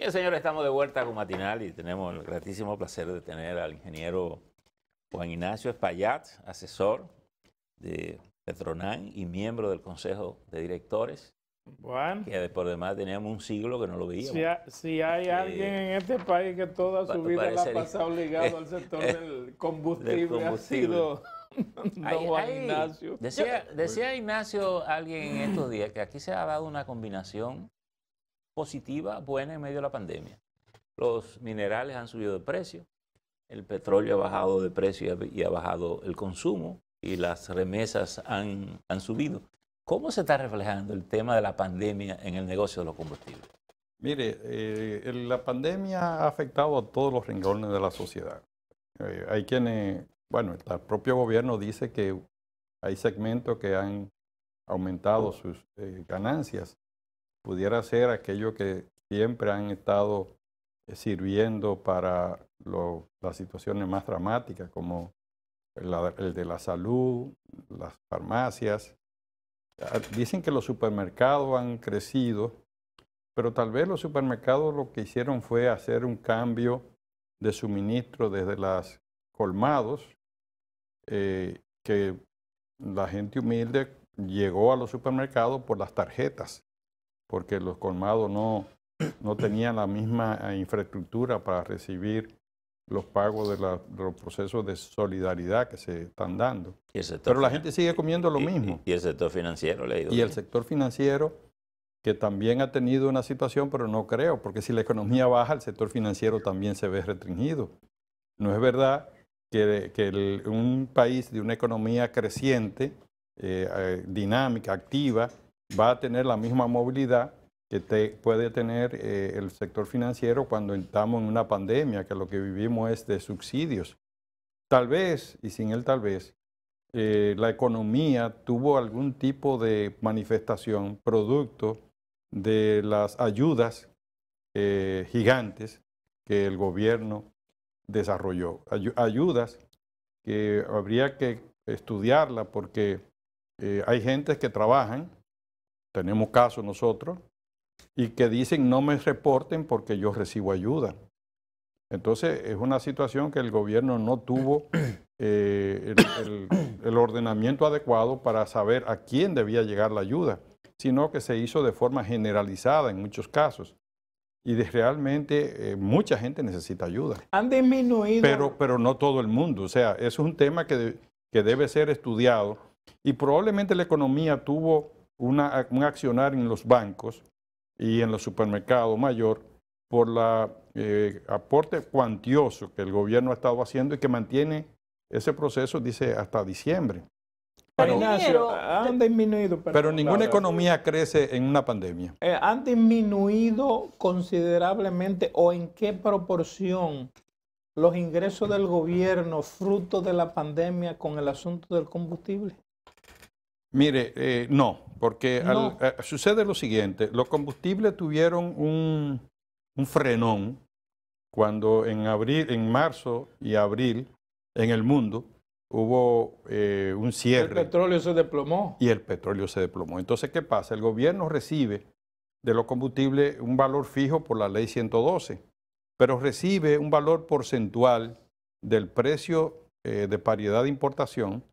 Bien, señores, estamos de vuelta con Matinal y tenemos el gratísimo placer de tener al ingeniero Juan Ignacio Espaillat, asesor de Petronan y miembro del Consejo de Directores. Juan, Que por demás teníamos un siglo que no lo veíamos. si, ha- si hay alguien en este país que toda pa- su vida la ha pasado ligado al sector del combustible, Del combustible. ha sido don Hay- Juan hay- Ignacio. Decía, decía Ignacio alguien en estos días que aquí se ha dado una combinación positiva, buena en medio de la pandemia. Los minerales han subido de precio, el petróleo ha bajado de precio y ha, bajado el consumo y las remesas han, han subido. ¿Cómo se está reflejando el tema de la pandemia en el negocio de los combustibles? Mire, eh, la pandemia ha afectado a todos los rincones de la sociedad. Eh, hay quienes, bueno, el propio gobierno dice que hay segmentos que han aumentado sus eh, ganancias. Pudiera ser aquellos que siempre han estado eh, sirviendo para las situaciones más dramáticas, como el de la salud, las farmacias. Ah, Dicen que los supermercados han crecido pero tal vez los supermercados lo que hicieron fue hacer un cambio de suministro desde las colmados, eh, que la gente humilde llegó a los supermercados por las tarjetas, porque los colmados no, no tenían la misma eh, infraestructura para recibir los pagos de, la- de los procesos de solidaridad que se están dando. Pero la gente sigue comiendo lo y- mismo. Y, el sector financiero le Y el sector financiero, que también ha tenido una situación, pero no creo, porque si la economía baja, el sector financiero también se ve restringido. No es verdad que, que el- un país de una economía creciente, eh, eh, dinámica, activa, va a tener la misma movilidad que puede tener eh, el sector financiero cuando estamos en una pandemia, que lo que vivimos es de subsidios. Tal vez, y sin el tal vez, eh, la economía tuvo algún tipo de manifestación producto de las ayudas eh, gigantes que el gobierno desarrolló. Ayu- ayudas que habría que estudiarla porque hay gentes que trabajan, tenemos casos nosotros, y que dicen no me reporten porque yo recibo ayuda. Entonces es una situación que el gobierno no tuvo eh, el, el- el ordenamiento adecuado para saber a quién debía llegar la ayuda, sino que se hizo de forma generalizada en muchos casos. Y de- realmente eh, mucha gente necesita ayuda, Han disminuido. pero, pero no todo el mundo. O sea, eso es un tema que, de- que debe ser estudiado y probablemente la economía tuvo una, un accionar en los bancos y en los supermercados mayor por la eh, aporte cuantioso que el gobierno ha estado haciendo y que mantiene ese proceso, dice, hasta diciembre. Pero, Ignacio, han disminuido. pero ninguna economía crece en una pandemia. Eh, ¿Han disminuido considerablemente o en qué proporción los ingresos del gobierno fruto de la pandemia con el asunto del combustible? Mire, eh, no, porque al- eh, sucede lo siguiente, los combustibles tuvieron un, un frenón cuando en abril, en marzo y abril en el mundo hubo eh, un El cierre petróleo se desplomó. y el petróleo se desplomó. Entonces, ¿qué pasa? El gobierno recibe de los combustibles un valor fijo por la ley 112, pero recibe un valor porcentual del precio eh, de paridad de importación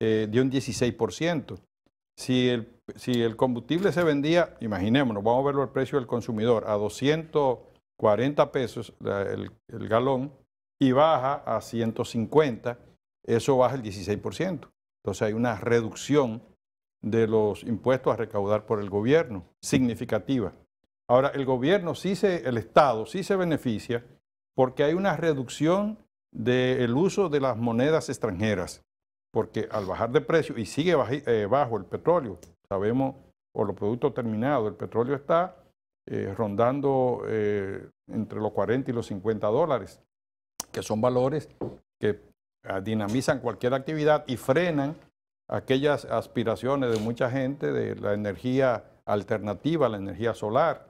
eh, de un 16%. Si el, si el combustible se vendía, imaginémonos, vamos a verlo el precio del consumidor, a 240 pesos el, galón y baja a 150, eso baja el 16%. Entonces hay una reducción de los impuestos a recaudar por el gobierno, significativa. Ahora, el gobierno sí se, el Estado sí se beneficia porque hay una reducción del uso de las monedas extranjeras, porque al bajar de precio y sigue eh, bajo el petróleo, sabemos, o los productos terminados, el petróleo está eh, rondando eh, entre los 40 y los 50 dólares, que son valores que ah, dinamizan cualquier actividad y frenan aquellas aspiraciones de mucha gente de la energía alternativa, la energía solar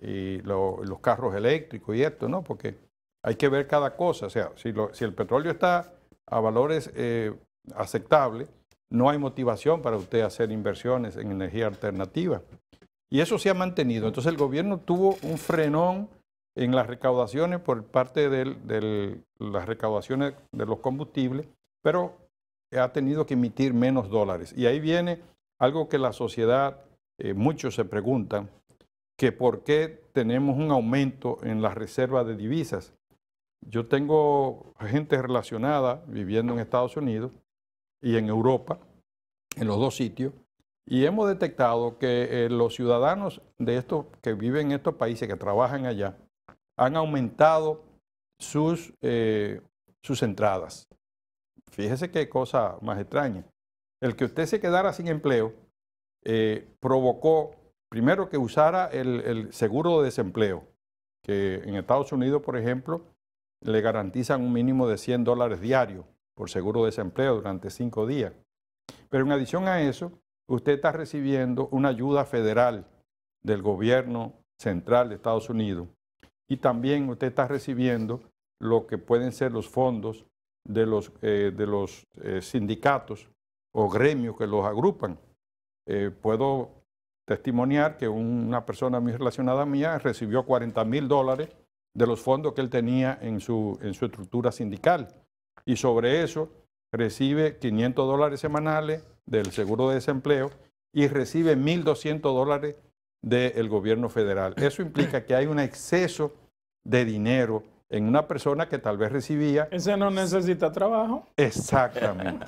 y lo- los carros eléctricos y esto, ¿no? Porque hay que ver cada cosa. O sea, si el petróleo está a valores eh, aceptables, no hay motivación para usted hacer inversiones en energía alternativa. Y eso se ha mantenido. Entonces el gobierno tuvo un frenón en las recaudaciones por parte de las recaudaciones de los combustibles, pero ha tenido que emitir menos dólares. Y ahí viene algo que la sociedad, eh, muchos se preguntan, que por qué tenemos un aumento en la reserva de divisas. Yo tengo gente relacionada viviendo en Estados Unidos y en Europa, en los dos sitios, y hemos detectado que eh, los ciudadanos de estos que viven en estos países, que trabajan allá, han aumentado sus, eh, sus entradas. Fíjese qué cosa más extraña. El que usted se quedara sin empleo eh, provocó, primero, que usara el, el seguro de desempleo, que en Estados Unidos, por ejemplo, le garantizan un mínimo de 100 dólares diarios por seguro de desempleo durante cinco días. Pero en adición a eso, usted está recibiendo una ayuda federal del gobierno central de Estados Unidos y también usted está recibiendo lo que pueden ser los fondos de los, eh, de los eh, sindicatos o gremios que los agrupan. Eh, puedo testimoniar que una persona muy relacionada mía recibió 40 mil dólares de los fondos que él tenía en su, en su estructura sindical. Y sobre eso recibe 500 dólares semanales del seguro de desempleo y recibe 1.200 dólares del gobierno federal. Eso implica que hay un exceso de dinero en una persona que tal vez recibía... Ese no necesita trabajo. Exactamente.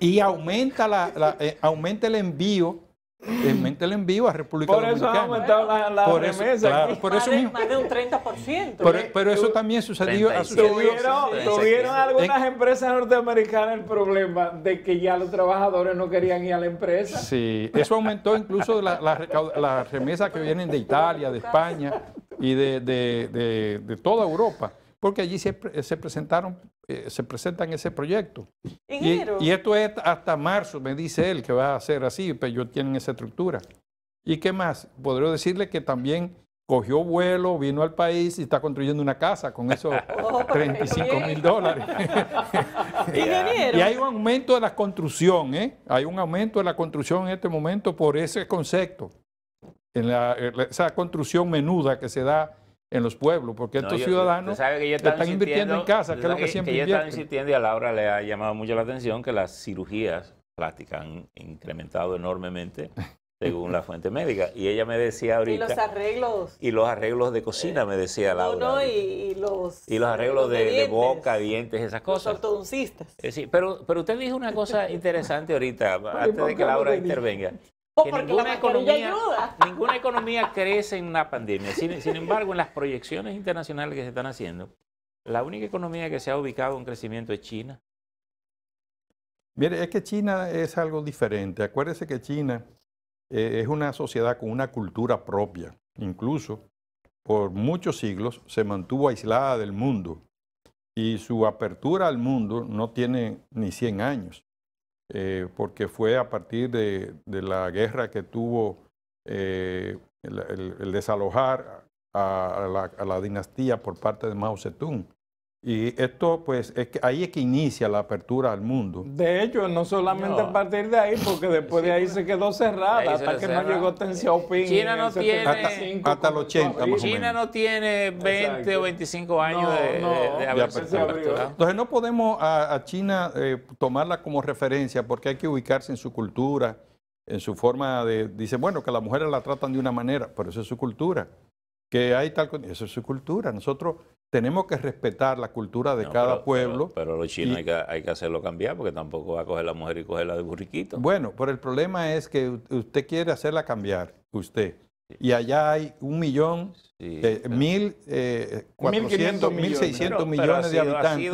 y aumenta, la, eh, aumenta el envío mente el envío a República por Dominicana. Por eso ha aumentado la, la por remesa. por eso mismo, más de un 30%. pero eso también sucedió. Ha sucedido tuvieron, tuvieron algunas empresas norteamericanas el problema de que ya los trabajadores no querían ir a la empresa. Sí, eso aumentó incluso las la, remesas que vienen de Italia, de España y de, de, de toda Europa porque allí se, se presentaron, eh, se presentan ese proyecto. Y, y, esto es hasta marzo, me dice él, que va a ser así, pero ellos tienen esa estructura. ¿Y qué más? Podría decirle que también cogió vuelo, vino al país y está construyendo una casa con esos 35 mil dólares. y hay un aumento de la construcción, ¿eh? Hay un aumento de la construcción en este momento por ese concepto. En la, esa construcción menuda que se da en los pueblos, porque estos ciudadanos están invirtiendo en casa, que es lo que, siempre que están insistiendo y a Laura le ha llamado mucho la atención que las cirugías plásticas han incrementado enormemente según la fuente médica. Y ella me decía ahorita... Y los arreglos. Y los arreglos de cocina, me decía Laura. No, no, y, los... Y los arreglos de, boca, dientes, esas cosas. Los ortodoncistas. Eh, sí, pero, pero usted dijo una cosa interesante ahorita, antes de que Laura intervenga que ninguna economía, ninguna economía crece en una pandemia. Sin, embargo, en las proyecciones internacionales que se están haciendo, la única economía que se ha ubicado en crecimiento es China. Mire, es que China es algo diferente. Acuérdese que China eh, es una sociedad con una cultura propia. Incluso por muchos siglos se mantuvo aislada del mundo y su apertura al mundo no tiene ni 100 años. Eh, porque fue a partir de, la guerra que tuvo eh, el, desalojar a, la, a, la, dinastía por parte de Mao Zedong. Y esto, pues, es que ahí es que inicia la apertura al mundo. De hecho, no solamente a partir de ahí, porque después de ahí se quedó cerrada hasta que no llegó Deng Xiaoping. China no tiene... Hasta, el 80, más China no tiene 20 o 25 años de, de, apertura. Entonces, no podemos a, China eh, tomarla como referencia porque hay que ubicarse en su cultura, en su forma de... Dice, bueno, que las mujeres la tratan de una manera, pero eso es su cultura que hay tal eso es su cultura. Nosotros tenemos que respetar la cultura de cada pueblo. Pero, los chinos hay, que, hay, que, hacerlo cambiar porque tampoco va a coger la mujer y cogerla de burriquito. Bueno, pero el problema es que usted quiere hacerla cambiar, usted. Y allá hay un millón, eh, mil, eh, cuatrocientos, mil seiscientos millones de habitantes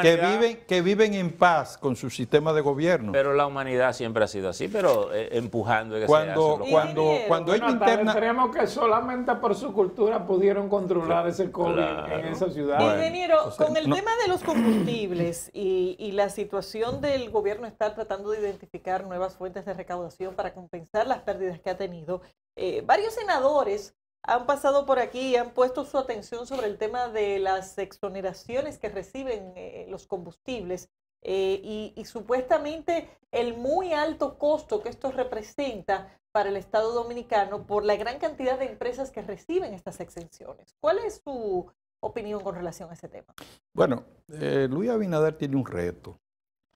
que, viven, que viven en paz con su sistema de gobierno. Pero la humanidad siempre ha sido así, pero eh, empujando. Que cuando, cuando, cuando bueno, interna... Creemos que solamente por su cultura pudieron controlar ese COVID en esa ciudad. Ingeniero, con el tema de los combustibles y, y la situación del gobierno está tratando de identificar nuevas fuentes de recaudación para compensar las pérdidas que ha tenido, eh, varios senadores han pasado por aquí y han puesto su atención sobre el tema de las exoneraciones que reciben eh, los combustibles y, y supuestamente el muy alto costo que esto representa para el Estado dominicano por la gran cantidad de empresas que reciben estas exenciones. ¿Cuál es su opinión con relación a ese tema? Bueno, eh, Luis Abinader tiene un reto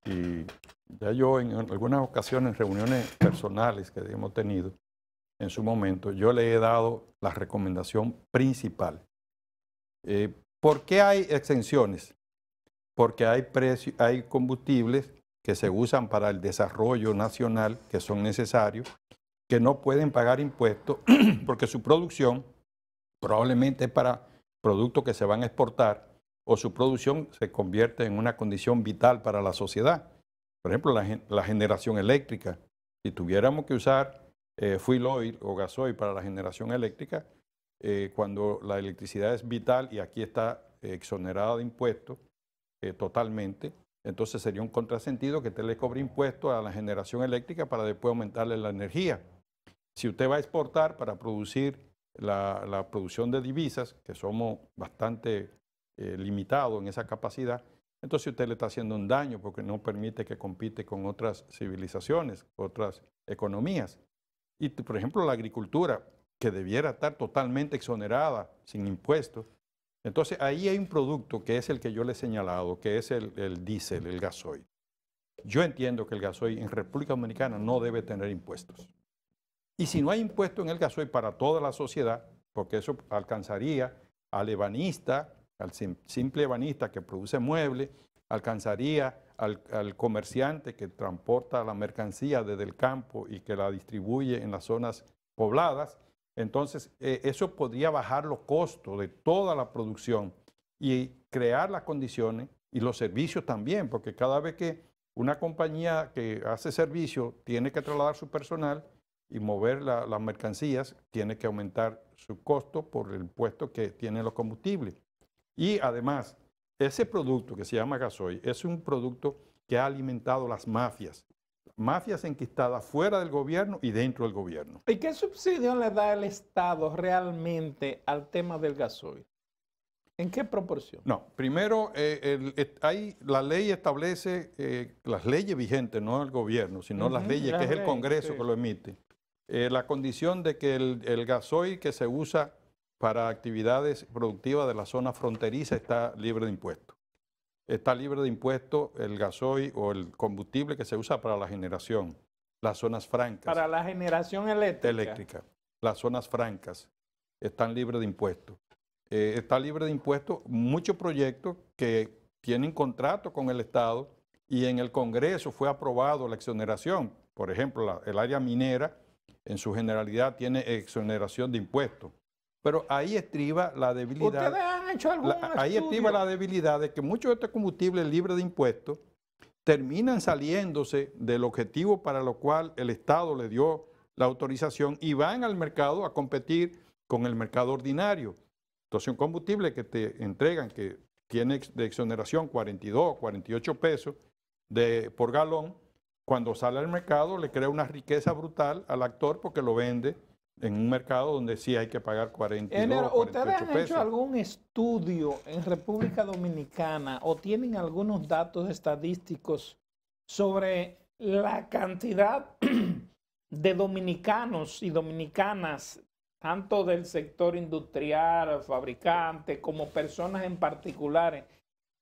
y ya yo en algunas ocasiones, en reuniones personales que hemos tenido en su momento, yo le he dado la recomendación principal. Eh, ¿Por qué hay exenciones? Porque hay, hay combustibles que se usan para el desarrollo nacional, que son necesarios, que no pueden pagar impuestos porque su producción probablemente es para productos que se van a exportar o su producción se convierte en una condición vital para la sociedad. Por ejemplo, la, generación eléctrica. Si tuviéramos que usar eh, fuel oil o gasoil para la generación eléctrica, eh, cuando la electricidad es vital y aquí está exonerada de impuestos eh, totalmente, entonces sería un contrasentido que usted le cobre impuestos a la generación eléctrica para después aumentarle la energía. Si usted va a exportar para producir la, producción de divisas, que somos bastante eh, limitados en esa capacidad, entonces usted le está haciendo un daño porque no permite que compite con otras civilizaciones, otras economías. Y, por ejemplo, la agricultura, que debiera estar totalmente exonerada, sin impuestos. Entonces, ahí hay un producto que es el que yo le he señalado, que es el, el diésel, el gasoil. Yo entiendo que el gasoil en República Dominicana no debe tener impuestos. Y si no hay impuesto en el gasoil para toda la sociedad, porque eso alcanzaría al ebanista, al simple ebanista que produce muebles, alcanzaría al, comerciante que transporta la mercancía desde el campo y que la distribuye en las zonas pobladas. Entonces, eh, eso podría bajar los costos de toda la producción y crear las condiciones y los servicios también, porque cada vez que una compañía que hace servicio tiene que trasladar su personal, y mover las mercancías, tiene que aumentar su costo por el puesto que tienen los combustibles. Y además, ese producto que se llama gasoil es un producto que ha alimentado las mafias. Mafias enquistadas fuera del gobierno y dentro del gobierno. ¿Y qué subsidio le da el Estado realmente al tema del gasoil? ¿En qué proporción? No, primero, eh, hay, la ley establece eh, las leyes vigentes, no el gobierno, sino las leyes, que es el Congreso que lo emite. Eh, la condición de que el, gasoil que se usa para actividades productivas de la zona fronteriza está libre de impuestos. Está libre de impuestos el gasoil o el combustible que se usa para la generación, las zonas francas. Para la generación eléctrica. Eléctrica. Las zonas francas están libres de impuestos. Eh, está libre de impuestos muchos proyectos que tienen contrato con el Estado y en el Congreso fue aprobado la exoneración. Por ejemplo, el área minera en su generalidad tiene exoneración de impuestos. Pero ahí estriba la debilidad. ¿Ustedes han hecho algún Ahí estriba la debilidad de que muchos de estos combustibles libres de impuestos terminan saliéndose del objetivo para lo cual el Estado le dio la autorización y van al mercado a competir con el mercado ordinario. Entonces, un combustible que te entregan que tiene de exoneración 42, 48 pesos de, por galón, cuando sale al mercado le crea una riqueza brutal al actor porque lo vende en un mercado donde sí hay que pagar 42, ¿Ustedes han hecho algún estudio en República Dominicana o tienen algunos datos estadísticos sobre la cantidad de dominicanos y dominicanas, tanto del sector industrial, fabricante, como personas en particulares,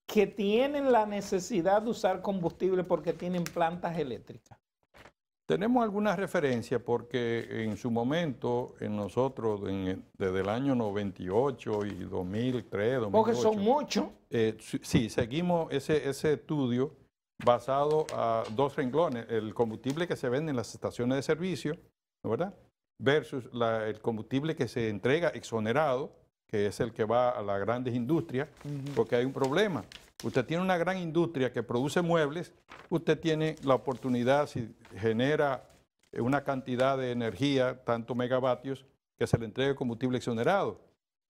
que tienen la necesidad de usar combustible porque tienen plantas eléctricas? Tenemos algunas referencias porque en su momento, en nosotros, desde el año 98 y 2003, 2008... Porque son muchos. Eh, sí, seguimos ese, ese estudio basado a dos renglones, el combustible que se vende en las estaciones de servicio, ¿verdad? Versus el combustible que se entrega exonerado, que es el que va a las grandes industrias, porque hay un problema. Usted tiene una gran industria que produce muebles, usted tiene la oportunidad, si genera una cantidad de energía, tanto megavatios, que se le entregue combustible exonerado.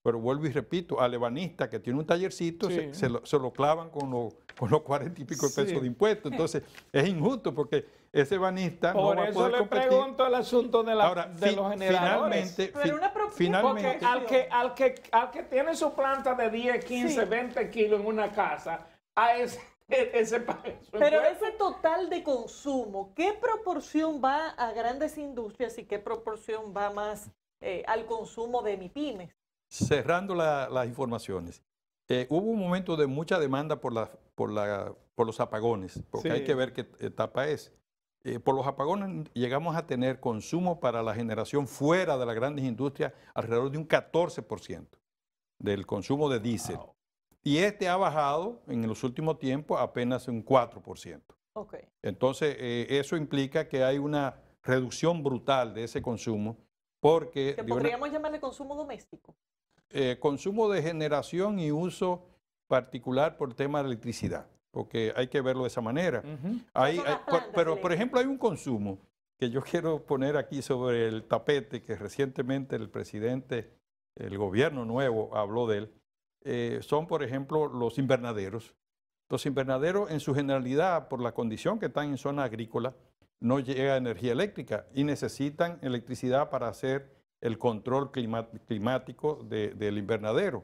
Pero vuelvo y repito, al ebanista que tiene un tallercito, se, lo, clavan con, con los cuarenta y pico de pesos de impuestos. Entonces, es injusto porque ese banista no va a poder le pregunto el asunto de, la, de los generadores. Finalmente, Porque al que, al, que, al que tiene su planta de 10, 15, 20 kilos en una casa, a ese ese país. Pero ese total de consumo, ¿qué proporción va a grandes industrias y qué proporción va más eh, al consumo de MIPIMES? Cerrando las informaciones. Eh, hubo un momento de mucha demanda por, la, por, la, por los apagones, porque hay que ver qué etapa es. Eh, por los apagones llegamos a tener consumo para la generación fuera de las grandes industrias alrededor de un 14% del consumo de diésel. Y este ha bajado en los últimos tiempos apenas un 4%. Okay. Entonces, eh, eso implica que hay una reducción brutal de ese consumo porque... Que podríamos llamarle consumo doméstico. Eh, consumo de generación y uso particular por tema de electricidad, porque hay que verlo de esa manera. pero, por ejemplo, hay un consumo que yo quiero poner aquí sobre el tapete, que recientemente el presidente, el gobierno nuevo habló de él, eh, son, por ejemplo, los invernaderos. Los invernaderos, en su generalidad, por la condición que están en zona agrícola, no llega energía eléctrica y necesitan electricidad para hacer el control climático del invernadero.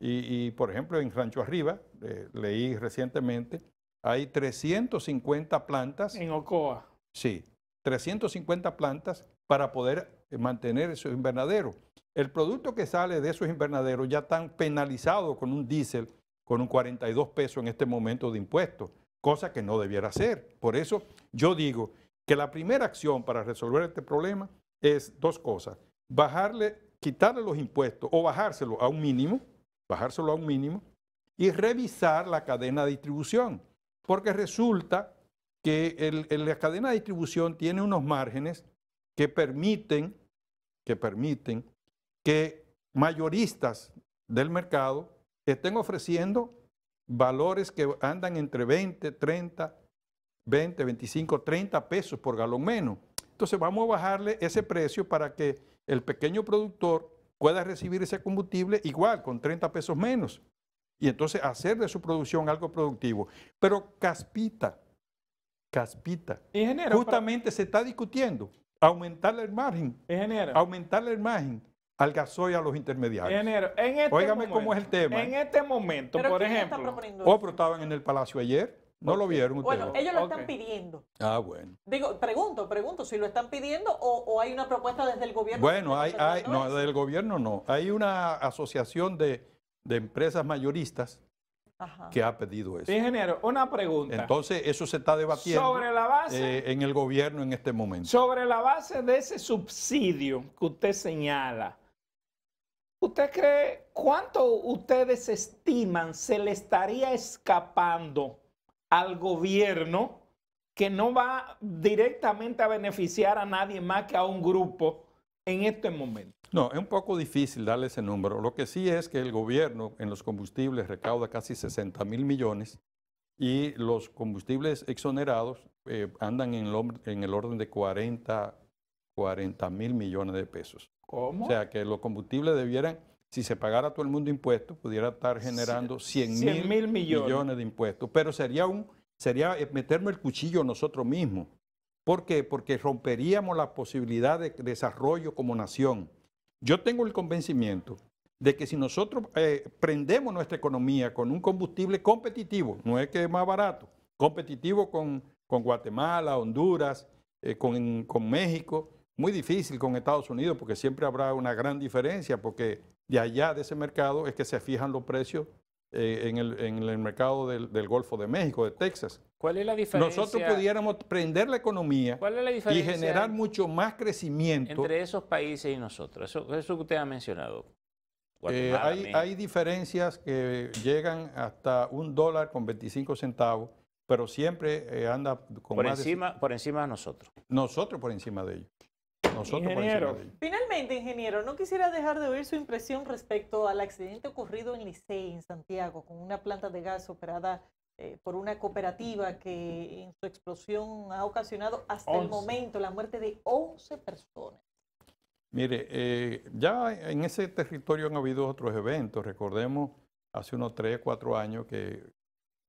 Y, por ejemplo, en Rancho Arriba, eh, leí recientemente, hay 350 plantas. En Ocoa. Sí, 350 plantas para poder mantener esos invernaderos. El producto que sale de esos invernaderos ya están penalizados con un diésel con un 42 pesos en este momento de impuestos, cosa que no debiera ser. Por eso yo digo que la primera acción para resolver este problema es dos cosas. Bajarle, quitarle los impuestos o bajárselo a un mínimo, bajárselo a un mínimo, y revisar la cadena de distribución. Porque resulta que la cadena de distribución tiene unos márgenes que permiten, que permiten que mayoristas del mercado estén ofreciendo valores que andan entre 20, 30, 20, 25, 30 pesos por galón menos. Entonces vamos a bajarle ese precio para que el pequeño productor pueda recibir ese combustible igual, con 30 pesos menos. Y entonces hacer de su producción algo productivo. Pero Caspita, Caspita, justamente se está discutiendo aumentarle el margen. Aumentarle el margen al gasoil a los intermediarios. Ingeniero, en este cómo es el tema. En este momento, por ejemplo. Oh, pero estaban en el Palacio ayer. ¿No lo vieron ustedes? Bueno, ellos lo están pidiendo. Ah, bueno. Digo, pregunto, pregunto, si lo están pidiendo o, hay una propuesta desde el gobierno. Bueno, hay, hay no, desde el gobierno no. Hay una asociación de, empresas mayoristas que ha pedido eso. Ingeniero, una pregunta. Entonces, eso se está debatiendo sobre la base, eh, en el gobierno en este momento. Sobre la base de ese subsidio que usted señala, ¿Usted cree cuánto ustedes estiman se le estaría escapando al gobierno que no va directamente a beneficiar a nadie más que a un grupo en este momento? No, es un poco difícil darle ese número. Lo que sí es que el gobierno en los combustibles recauda casi 60 mil millones y los combustibles exonerados eh, andan en el, en el orden de 40, 40 mil millones de pesos. ¿Cómo? O sea, que los combustibles debieran, si se pagara todo el mundo impuestos, pudiera estar generando 100 mil millones. de impuestos. Pero sería, un, sería meterme el cuchillo nosotros mismos. ¿Por qué? Porque romperíamos la posibilidad de desarrollo como nación. Yo tengo el convencimiento de que si nosotros eh, prendemos nuestra economía con un combustible competitivo, no es que es más barato, competitivo con, Guatemala, Honduras, eh, con, con México, muy difícil con Estados Unidos porque siempre habrá una gran diferencia porque de allá de ese mercado es que se fijan los precios eh, en, el, mercado del, Golfo de México, de Texas. ¿Cuál es la diferencia? Nosotros pudiéramos prender la economía y generar mucho más crecimiento. Entre esos países y nosotros, eso, eso que usted ha mencionado. Eh, hay, hay diferencias que llegan hasta un dólar con 25 centavos, pero siempre eh, anda con por encima, Por encima de nosotros. Nosotros por encima de ellos. Ingeniero. Finalmente, ingeniero, no quisiera dejar de oír su impresión respecto al accidente ocurrido en Licey, en Santiago, con una planta de gas operada eh, por una cooperativa que en su explosión ha ocasionado hasta el momento la muerte de 11 personas. Mire, eh, ya en ese territorio han habido otros eventos. Recordemos hace unos 3, 4 años que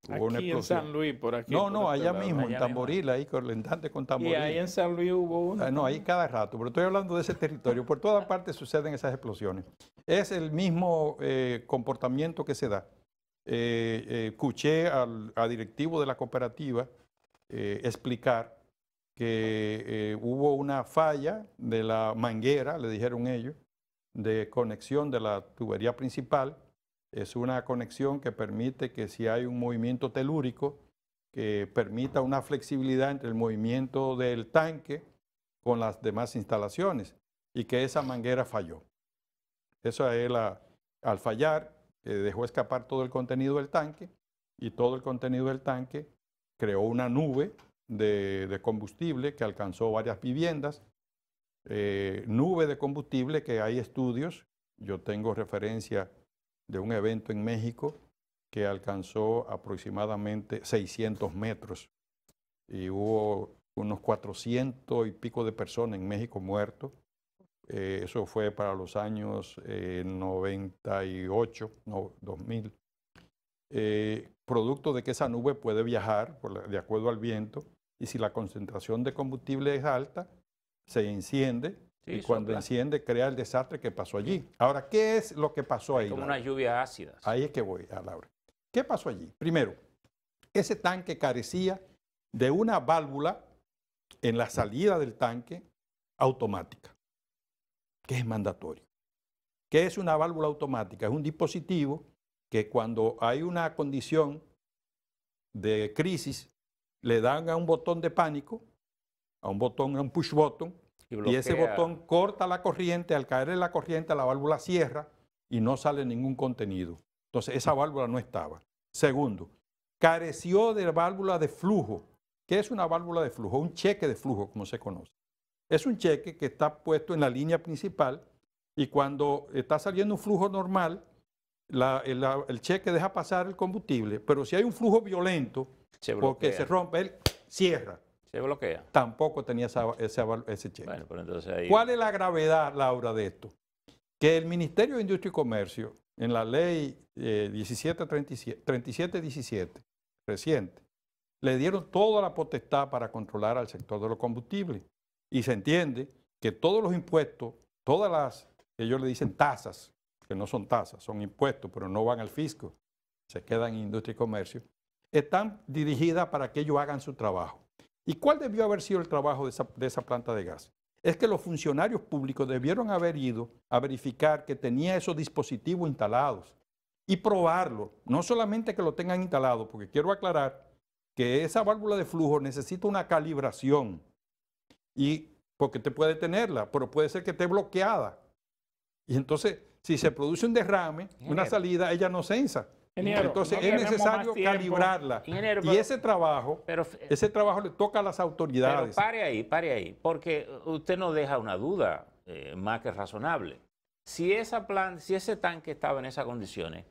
aquí en San Luis, por aquí. No, no, allá mismo, en Tamboril, ahí correntante con Tamboril. Y ahí en San Luis hubo una. Ah, no, ahí cada rato, pero estoy hablando de ese territorio. Por todas partes suceden esas explosiones. Es el mismo eh, comportamiento que se da. eh, eh, escuché al a directivo de la cooperativa eh, explicar que hubo una falla de la manguera, le dijeron ellos, de conexión de la tubería principal. Es una conexión que permite que si hay un movimiento telúrico, que permita una flexibilidad entre el movimiento del tanque con las demás instalaciones y que esa manguera falló. Eso es la, al fallar, dejó escapar todo el contenido del tanque y todo el contenido del tanque creó una nube de, combustible que alcanzó varias viviendas. Eh, nube de combustible que hay estudios, yo tengo referencia de un evento en México que alcanzó aproximadamente 600 metros y hubo unos 400 y pico de personas en México muertos. Eh, eso fue para los años 98, eh, no, 2000. Eh, producto de que esa nube puede viajar de acuerdo al viento y si la concentración de combustible es alta, se enciende y cuando enciende crea el desastre que pasó allí. Ahora, ¿qué es lo que pasó ahí? Como una lluvia ácida. Ahí es que voy, a Laura. ¿Qué pasó allí? Primero, ese tanque carecía de una válvula en la salida del tanque automática, que es mandatorio. ¿Qué es una válvula automática? Es un dispositivo que cuando hay una condición de crisis, le dan a un botón de pánico, a un botón, a un push button, y, ese botón corta la corriente, al caer en la corriente la válvula cierra y no sale ningún contenido. Entonces esa válvula no estaba. Segundo, careció de válvula de flujo. ¿Qué es una válvula de flujo? Un cheque de flujo, como se conoce. Es un cheque que está puesto en la línea principal y cuando está saliendo un flujo normal, el, cheque deja pasar el combustible, pero si hay un flujo violento, porque se rompe, él cierra. Se bloquea. Tampoco tenía ese, cheque. ¿Cuál es la gravedad, Laura, de esto? Que el Ministerio de Industria y Comercio, en la ley eh, 1737-17 reciente, le dieron toda la potestad para controlar al sector de los combustibles. Y se entiende que todos los impuestos, todas las, ellos le dicen tasas, que no son tasas, son impuestos, pero no van al fisco, se quedan en industria y comercio, están dirigidas para que ellos hagan su trabajo. ¿Y cuál debió haber sido el trabajo de esa, de esa planta de gas? Es que los funcionarios públicos debieron haber ido a verificar que tenía esos dispositivos instalados y probarlo, no solamente que lo tengan instalado, porque quiero aclarar que esa válvula de flujo necesita una calibración y porque te puede tenerla, pero puede ser que esté bloqueada. Y entonces si se produce un derrame, una salida, ella no censa. Entonces es necesario calibrarla. y ese trabajo, ese trabajo le toca a las autoridades. Pero pare ahí, pare ahí, porque usted no deja una duda eh, más que razonable. Si, esa plan, si ese tanque estaba en esas condiciones,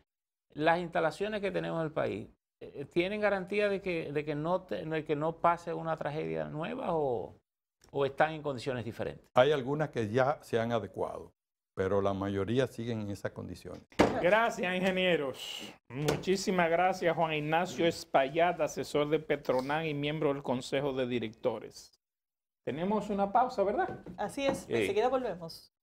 las instalaciones que tenemos en el país, eh, ¿tienen garantía de que, de que, no de que no pase una tragedia nueva o, o están en condiciones diferentes? Hay algunas que ya se han adecuado pero la mayoría siguen en esa condición. Gracias, ingenieros. Muchísimas gracias, Juan Ignacio Espaillat, asesor de Petronan y miembro del Consejo de Directores. Tenemos una pausa, ¿verdad? Así es, enseguida volvemos.